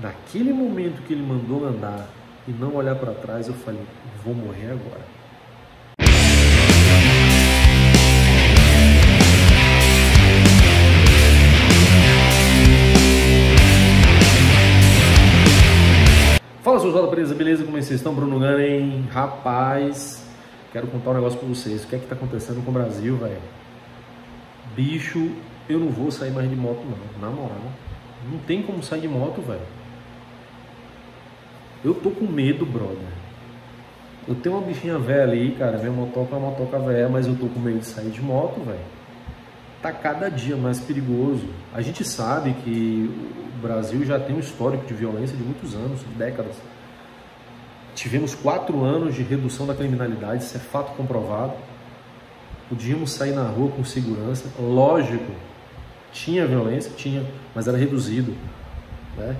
Naquele momento que ele mandou andar e não olhar para trás, eu falei: vou morrer agora. Fala, seus presa, beleza? Como é vocês estão? Bruno Ganem, rapaz, quero contar um negócio pra vocês. O que é que tá acontecendo com o Brasil, velho? Bicho, eu não vou sair mais de moto, não, na moral. Não tem como sair de moto, velho. Eu tô com medo, brother. Eu tenho uma bichinha velha ali, cara. Minha motoca é uma motoca velha, mas eu tô com medo de sair de moto, velho. Tá cada dia mais perigoso. A gente sabe que o Brasil já tem um histórico de violência de muitos anos, de décadas. Tivemos quatro anos de redução da criminalidade, isso é fato comprovado. Podíamos sair na rua com segurança. Lógico, tinha violência, tinha, mas era reduzido. Né?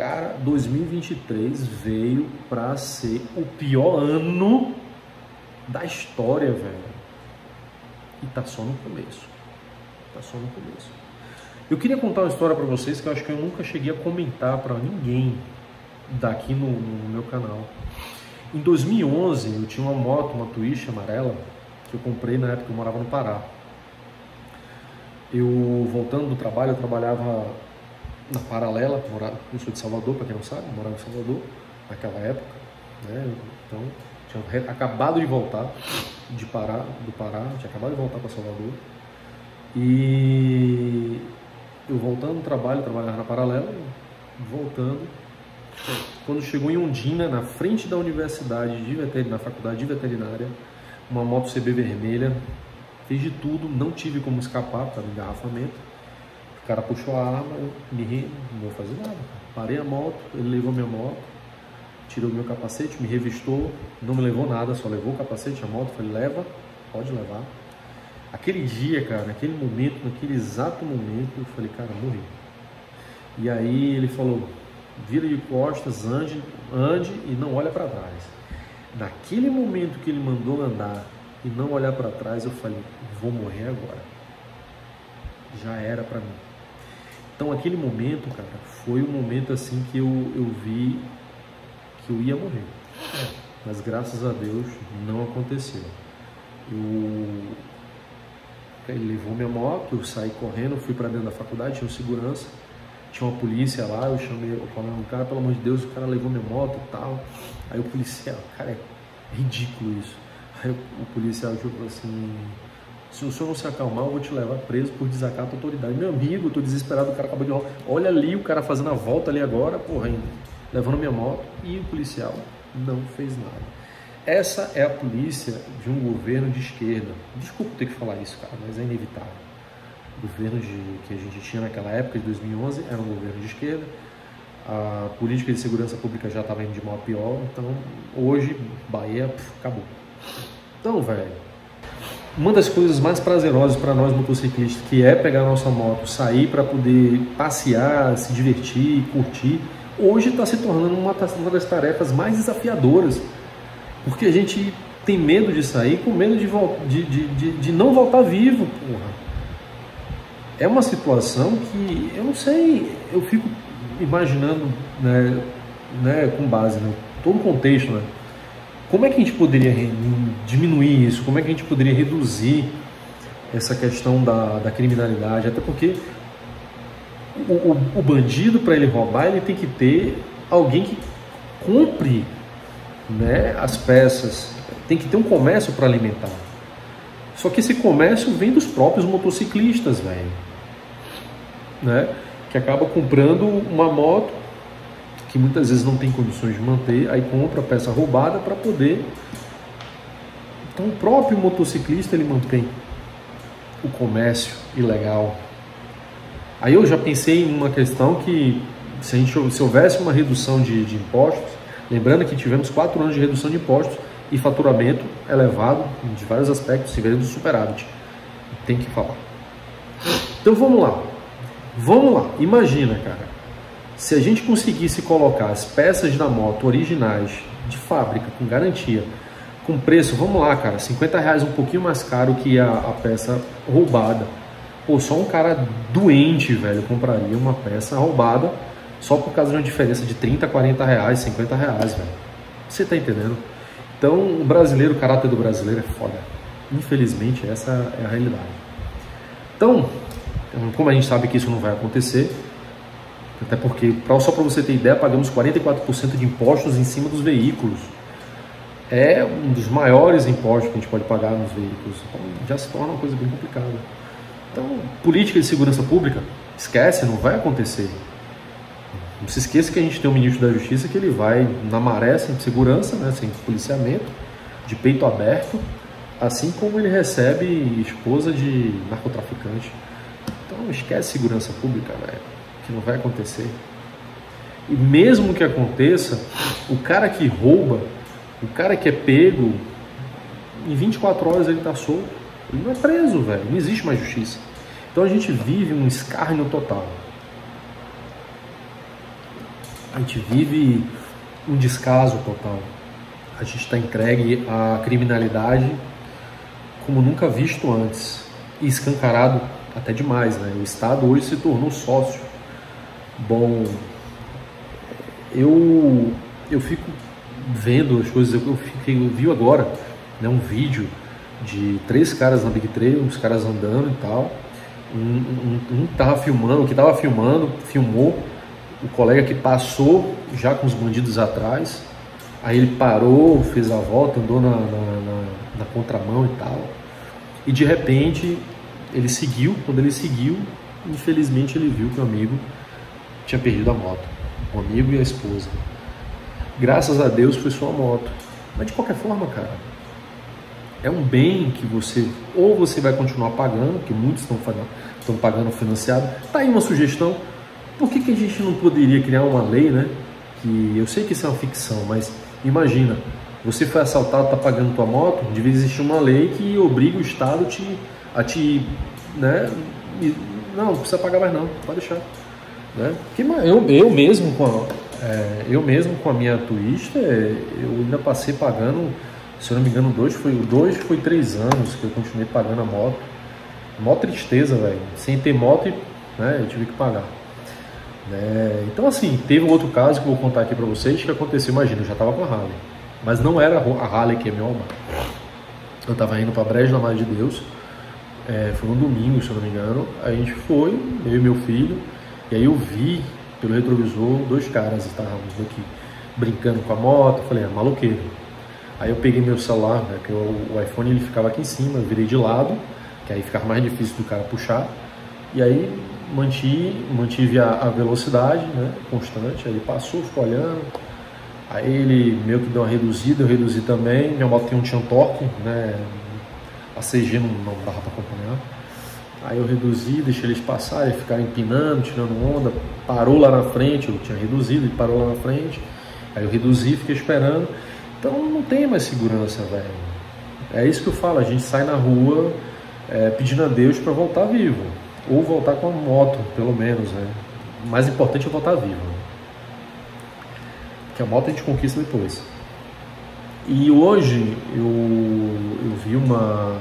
Cara, 2023 veio para ser o pior ano da história, velho. E tá só no começo. Tá só no começo. Eu queria contar uma história para vocês que eu acho que eu nunca cheguei a comentar para ninguém daqui no, no, meu canal. Em 2011, eu tinha uma moto, uma Twitch amarela, que eu comprei na época que eu morava no Pará. Eu, voltando do trabalho, eu trabalhava na Paralela, morava, eu sou de Salvador, para quem não sabe, morava em Salvador naquela época. Né? Então, tinha acabado de voltar de Pará, do Pará, tinha acabado de voltar para Salvador. E eu voltando do trabalho, trabalhava na Paralela, voltando. Quando chegou em Ondina, na frente da universidade de veterinária, na faculdade de veterinária, uma moto CB vermelha, fiz de tudo, não tive como escapar causa do engarrafamento. Cara puxou a arma, eu me ri, não vou fazer nada. Parei a moto, ele levou minha moto, tirou meu capacete, me revistou, não me levou nada, só levou o capacete, a moto, falei, leva, pode levar. Aquele dia, cara, naquele momento, naquele exato momento, eu falei, cara, morri. E aí ele falou, vira de costas, ande, ande e não olha para trás. Naquele momento que ele mandou andar e não olhar para trás, eu falei, vou morrer agora. Já era para mim. Então aquele momento, cara, foi um momento assim que eu, eu vi que eu ia morrer. Mas graças a Deus não aconteceu. Eu ele levou minha moto, eu saí correndo, fui para dentro da faculdade, tinha um segurança, tinha uma polícia lá, eu chamei, eu falei, cara, pelo amor de Deus, o cara levou minha moto e tal. Aí o policial, cara, é ridículo isso. Aí o, policial falou assim, se o senhor não se acalmar, eu vou te levar preso por desacato à autoridade. Meu amigo, tô desesperado, o cara acabou de roubar. Olha ali o cara fazendo a volta ali agora, porra, ainda, levando minha moto. E o policial não fez nada. Essa é a polícia de um governo de esquerda. Desculpa ter que falar isso, cara, mas é inevitável. O governo de, que a gente tinha naquela época, de 2011, era um governo de esquerda. A política de segurança pública já estava indo de mal a pior. Então, hoje, Bahia, acabou. Então, velho, uma das coisas mais prazerosas para nós motociclistas, que é pegar a nossa moto, sair para poder passear, se divertir, curtir, hoje está se tornando uma das tarefas mais desafiadoras porque a gente tem medo de sair com medo de, de, de, de, de não voltar vivo, porra. É uma situação que eu não sei, eu fico imaginando, né, né, com base no né, todo o contexto, né? Como é que a gente poderia diminuir isso? Como é que a gente poderia reduzir essa questão da, da criminalidade? Até porque o, o, o bandido, para ele roubar, ele tem que ter alguém que compre né, as peças, tem que ter um comércio para alimentar. Só que esse comércio vem dos próprios motociclistas, velho. Né? Que acaba comprando uma moto que muitas vezes não tem condições de manter, aí compra a peça roubada para poder. Então o próprio motociclista ele mantém o comércio ilegal. Aí eu já pensei em uma questão que se, a gente, se houvesse uma redução de, de impostos, Lembrando que tivemos quatro anos de redução de impostos e faturamento elevado de vários aspectos, se do superávit. Tem que falar. Então vamos lá. Vamos lá. Imagina, cara. Se a gente conseguisse colocar as peças da moto originais, de fábrica, com garantia, com preço, vamos lá, cara, 50 reais um pouquinho mais caro que a, a peça roubada. Pô, só um cara doente, velho, compraria uma peça roubada só por causa de uma diferença de 30, 40 reais, 50 reais, velho. Você tá entendendo? Então, o brasileiro, o caráter do brasileiro é foda. Infelizmente, essa é a realidade. Então, como a gente sabe que isso não vai acontecer, até porque, só para você ter ideia, pagamos 44% de impostos em cima dos veículos. É um dos maiores impostos que a gente pode pagar nos veículos. Então, já se torna uma coisa bem complicada. Então, política de segurança pública, esquece, não vai acontecer. Não se esqueça que a gente tem um ministro da Justiça que ele vai na maré sem segurança, né, sem policiamento, de peito aberto, assim como ele recebe esposa de narcotraficante. Então esquece segurança pública, velho, que não vai acontecer. E mesmo que aconteça, o cara que rouba, o cara que é pego, em 24 horas ele está solto. Ele não é preso, velho. Não existe mais justiça. Então a gente vive um escárnio total. A gente vive um descaso total. A gente está entregue à criminalidade como nunca visto antes e escancarado até demais, né? O Estado hoje se tornou sócio. Bom, eu eu fico vendo as coisas, eu, fiquei, eu vi agora né, um vídeo de três caras na Big Trail, uns caras andando e tal. Um, um, um tava filmando, o que tava filmando, filmou o colega que passou já com os bandidos atrás. Aí ele parou, fez a volta, andou na, na, na, na contramão e tal. E de repente ele seguiu, quando ele seguiu, infelizmente ele viu que o amigo tinha perdido a moto. O amigo e a esposa. Graças a Deus foi só a moto. Mas de qualquer forma, cara, é um bem que você ou você vai continuar pagando, que muitos estão pagando, estão pagando financiado. Tá aí uma sugestão. Por que, que a gente não poderia criar uma lei, né? Que eu sei que isso é uma ficção, mas imagina, você foi assaltado, está pagando tua moto, devia existir uma lei que obriga o Estado te, a te, né? Não, não precisa pagar mais não, pode deixar. Né? Que, eu, eu mesmo com a, é, eu mesmo com a minha Twist, eu ainda passei pagando, se eu não me engano, dois foi dois foi três anos que eu continuei pagando a moto. Mó tristeza, velho. Sem ter moto, né, eu tive que pagar. Né? Então assim, teve um outro caso que eu vou contar aqui para vocês que aconteceu, imagina, eu já tava com a Harley. Mas não era a Harley que é meu alma. Eu tava indo para Brejo da Mãe de Deus. É, foi um domingo, se eu não me engano. A gente foi, eu e meu filho. E aí eu vi pelo retrovisor dois caras estávamos aqui brincando com a moto. Falei, é maluqueiro. Aí eu peguei meu celular, né, que o, o iPhone ele ficava aqui em cima, eu virei de lado, que aí ficava mais difícil do cara puxar. E aí mantive, mantive a, a velocidade né, constante. Aí passou, ficou olhando Aí ele meio que deu uma reduzida, eu reduzi também. Minha moto tem um tinha torque, né? A CG não, não dava para acompanhar. Aí eu reduzi, deixei eles passarem, ficarem empinando, tirando onda. Parou lá na frente, eu tinha reduzido, ele parou lá na frente. Aí eu reduzi, fiquei esperando. Então não tem mais segurança, velho. É isso que eu falo, a gente sai na rua é, pedindo a Deus para voltar vivo. Ou voltar com a moto, pelo menos, né? O mais importante é voltar vivo que a moto a gente conquista depois. E hoje eu, eu vi uma,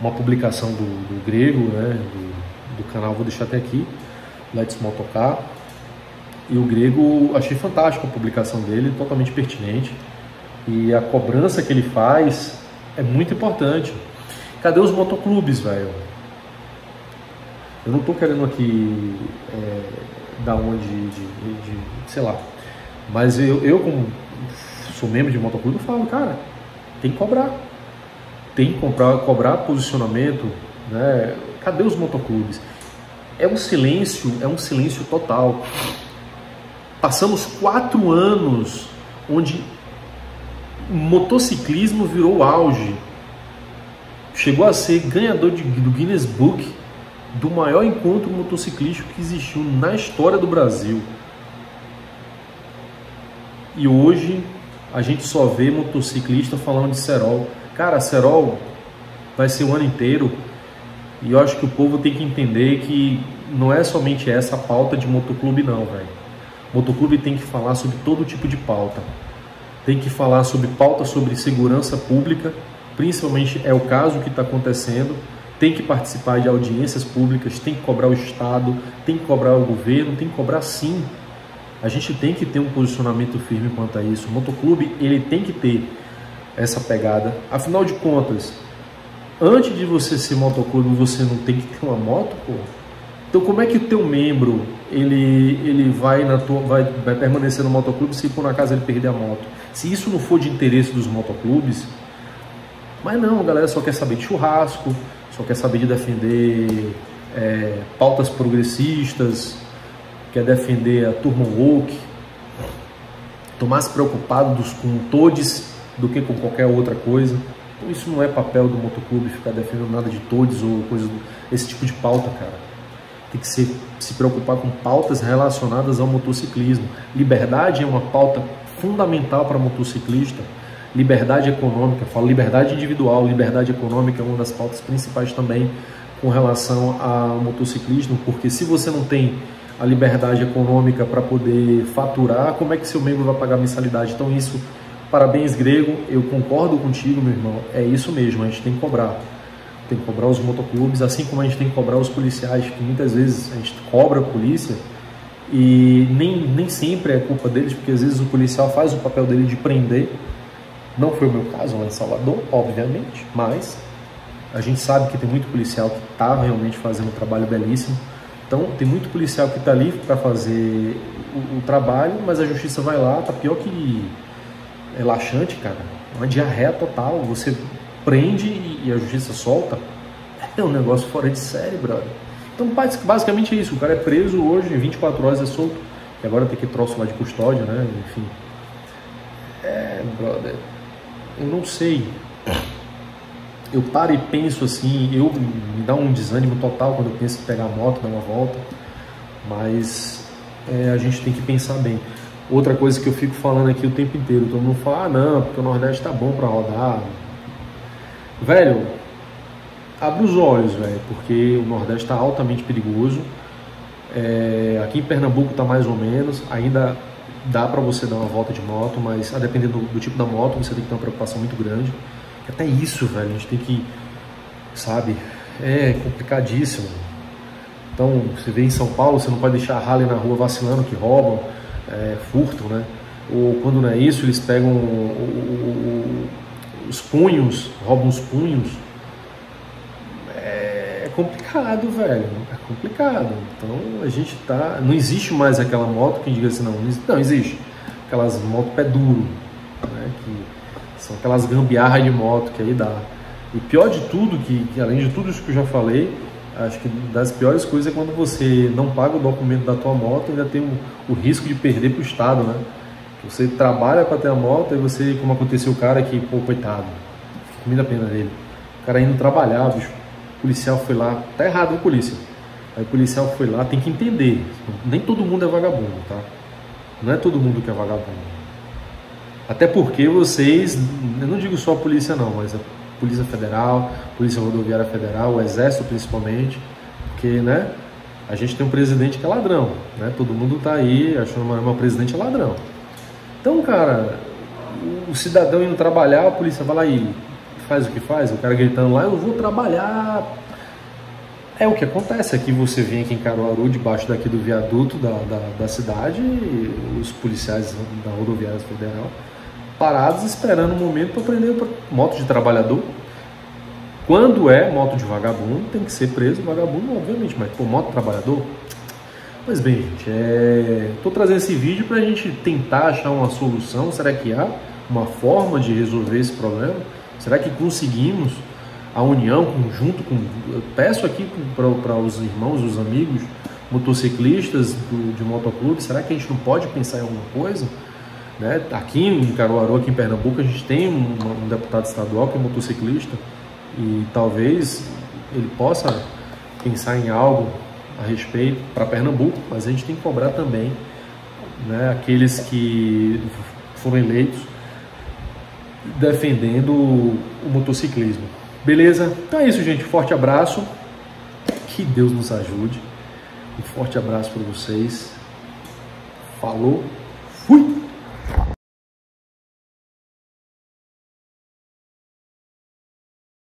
uma publicação do, do grego, né, do, do canal, vou deixar até aqui, Let's Motocar. E o grego, achei fantástico a publicação dele, totalmente pertinente. E a cobrança que ele faz é muito importante. Cadê os motoclubes, velho? Eu não estou querendo aqui é, dar uma de, de, de, sei lá, mas eu, eu como sou membro de motoclube, eu falo, cara, tem que cobrar. Tem que cobrar, cobrar posicionamento. Né? Cadê os motoclubes? É um silêncio, é um silêncio total. Passamos quatro anos onde motociclismo virou auge. Chegou a ser ganhador de, do Guinness Book do maior encontro motociclístico que existiu na história do Brasil. E hoje a gente só vê motociclista falando de cerol. Cara, cerol vai ser o ano inteiro. E eu acho que o povo tem que entender que não é somente essa a pauta de motoclube não, velho. Motoclube tem que falar sobre todo tipo de pauta. Tem que falar sobre pauta sobre segurança pública, principalmente é o caso que está acontecendo. Tem que participar de audiências públicas, tem que cobrar o Estado, tem que cobrar o governo, tem que cobrar sim A gente tem que ter um posicionamento firme quanto a isso. O motoclube ele tem que ter essa pegada. Afinal de contas, antes de você ser motoclube, você não tem que ter uma moto, pô. Então como é que o teu membro ele, ele vai, na tua, vai, vai permanecer no motoclube se por acaso ele perder a moto? Se isso não for de interesse dos motoclubes, mas não, a galera só quer saber de churrasco, só quer saber de defender é, pautas progressistas, quer defender a turma woke, estou mais preocupado dos, com todes do que com qualquer outra coisa. Então isso não é papel do motoclube ficar defendendo nada de todes ou coisas esse tipo de pauta, cara. Tem que ser, se preocupar com pautas relacionadas ao motociclismo. Liberdade é uma pauta fundamental para motociclista. Liberdade econômica, falo liberdade individual, liberdade econômica é uma das pautas principais também com relação ao motociclismo, porque se você não tem a liberdade econômica para poder faturar, como é que seu membro vai pagar mensalidade? Então isso, parabéns grego, eu concordo contigo, meu irmão, é isso mesmo, a gente tem que cobrar. Tem que cobrar os motoclubes, assim como a gente tem que cobrar os policiais, que muitas vezes a gente cobra a polícia e nem, nem sempre é culpa deles, porque às vezes o policial faz o papel dele de prender. Não foi o meu caso lá em Salvador, obviamente, mas a gente sabe que tem muito policial que está realmente fazendo um trabalho belíssimo. Então, tem muito policial que está ali para fazer o, o, trabalho, mas a justiça vai lá, tá pior que relaxante, cara. Uma diarreia total. Você prende e a justiça solta. É um negócio fora de série, brother. Então, basicamente é isso. O cara é preso hoje, 24 horas é solto. E agora tem que troço lá de custódia, né? Enfim. É, brother. Eu não sei eu paro e penso assim, eu me dá um desânimo total quando eu penso em pegar a moto, dar uma volta, mas é, a gente tem que pensar bem. Outra coisa que eu fico falando aqui o tempo inteiro, todo mundo fala, ah não, porque o Nordeste tá bom para rodar. Velho, abre os olhos, velho, porque o Nordeste está altamente perigoso. É, aqui em Pernambuco tá mais ou menos, ainda dá para você dar uma volta de moto, mas a depender do, do tipo da moto, você tem que ter uma preocupação muito grande. Até isso, velho, a gente tem que, sabe, é complicadíssimo. Então, você vê em São Paulo, você não pode deixar a Harley na rua vacilando, que roubam, é, furtam, né? Ou quando não é isso, eles pegam o, o, os punhos, roubam os punhos. É complicado, velho. É complicado. Então a gente tá. Não existe mais aquela moto que diga assim, não, não existe. Aquelas motos pé duro, né? Que são aquelas gambiarras de moto que aí dá. E pior de tudo, que, que, além de tudo isso que eu já falei, acho que das piores coisas é quando você não paga o documento da tua moto e ainda tem o, o risco de perder para o Estado, né? Você trabalha para ter a moto e você, como aconteceu o cara que, pô, coitado, fica muita pena dele. O cara indo trabalhar, bicho, o policial foi lá, tá errado o polícia. Aí o policial foi lá, tem que entender, nem todo mundo é vagabundo, tá? Não é todo mundo que é vagabundo. Até porque vocês, eu não digo só a polícia não, mas a Polícia Federal, Polícia Rodoviária Federal, o Exército principalmente, porque, né, a gente tem um presidente que é ladrão, né? Todo mundo tá aí achando que o presidente é ladrão. Então, cara, o cidadão indo trabalhar, a polícia vai lá e faz o que faz, o cara gritando lá, eu vou trabalhar. É o que acontece aqui, você vem aqui em Caruaru, debaixo daqui do viaduto da, da, da cidade, os policiais da rodoviária federal parados esperando um momento para prender moto de trabalhador. Quando é moto de vagabundo, tem que ser preso vagabundo, obviamente, mas por moto de trabalhador. Pois bem, gente, estou é... trazendo esse vídeo para a gente tentar achar uma solução. Será que há uma forma de resolver esse problema? Será que conseguimos a união, junto com. Eu peço aqui para os irmãos, os amigos motociclistas do, de motoclube, será que a gente não pode pensar em alguma coisa? Né? Aqui em Caruaru, aqui em Pernambuco, a gente tem um, um deputado estadual que é motociclista e talvez ele possa pensar em algo a respeito para Pernambuco, mas a gente tem que cobrar também né, aqueles que foram eleitos defendendo o motociclismo. Beleza? Então é isso, gente. Forte abraço. Que Deus nos ajude. Um forte abraço para vocês. Falou.